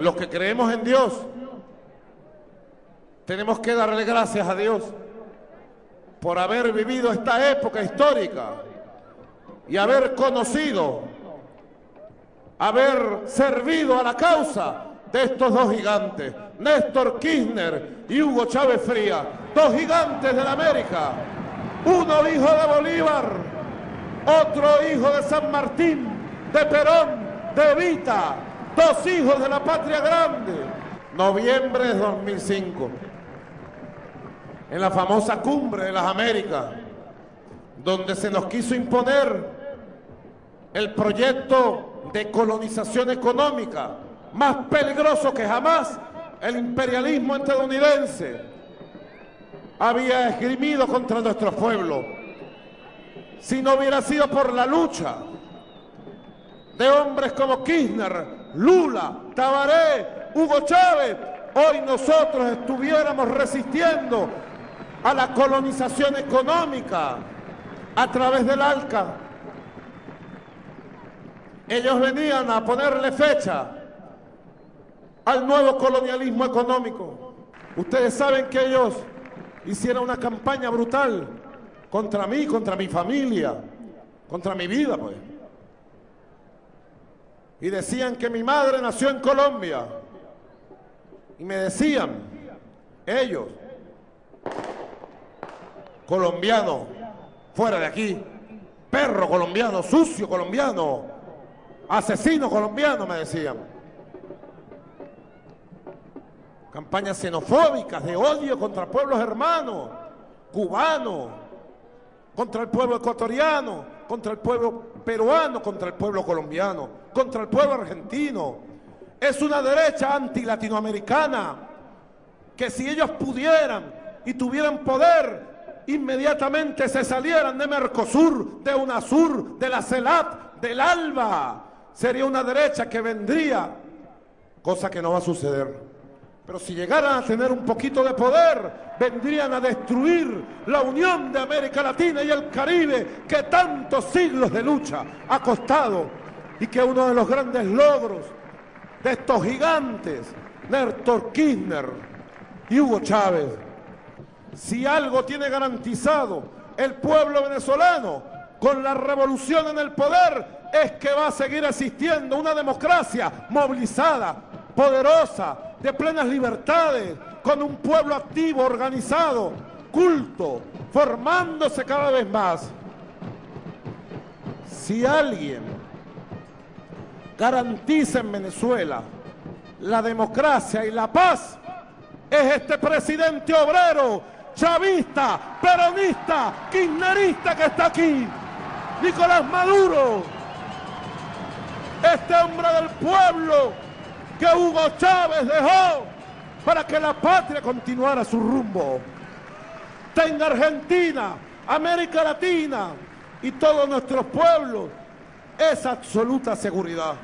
Los que creemos en Dios, tenemos que darle gracias a Dios por haber vivido esta época histórica y haber conocido, haber servido a la causa de estos dos gigantes, Néstor Kirchner y Hugo Chávez Fría, dos gigantes de la América, uno hijo de Bolívar, otro hijo de San Martín, de Perón, de Evita, dos hijos de la patria grande. Noviembre de 2005, en la famosa cumbre de las Américas, donde se nos quiso imponer el proyecto de colonización económica más peligroso que jamás el imperialismo estadounidense había esgrimido contra nuestro pueblo. Si no hubiera sido por la lucha de hombres como Kirchner, Lula, Tabaré, Hugo Chávez, hoy nosotros estuviéramos resistiendo a la colonización económica a través del ALCA. Ellos venían a ponerle fecha al nuevo colonialismo económico. Ustedes saben que ellos hicieron una campaña brutal contra mí, contra mi familia, contra mi vida, pues. Y decían que mi madre nació en Colombia. Y me decían, ellos, colombiano, fuera de aquí, perro colombiano, sucio colombiano, asesino colombiano, me decían. Campañas xenofóbicas de odio contra pueblos hermanos, cubanos, contra el pueblo ecuatoriano, contra el pueblo peruano, contra el pueblo colombiano, contra el pueblo argentino. Es una derecha anti-latinoamericana que si ellos pudieran y tuvieran poder, inmediatamente se salieran de Mercosur, de UNASUR, de la CELAT, del ALBA. Sería una derecha que vendría, cosa que no va a suceder. Pero si llegaran a tener un poquito de poder, vendrían a destruir la unión de América Latina y el Caribe que tantos siglos de lucha ha costado y que uno de los grandes logros de estos gigantes, Néstor Kirchner y Hugo Chávez, si algo tiene garantizado el pueblo venezolano con la revolución en el poder, es que va a seguir existiendo una democracia movilizada, poderosa, de plenas libertades, con un pueblo activo, organizado, culto, formándose cada vez más. Si alguien garantiza en Venezuela la democracia y la paz, es este presidente obrero, chavista, peronista, kirchnerista que está aquí, Nicolás Maduro, este hombre del pueblo que Hugo Chávez dejó para que la patria continuara su rumbo. Tenga Argentina, América Latina y todos nuestros pueblos esa absoluta seguridad.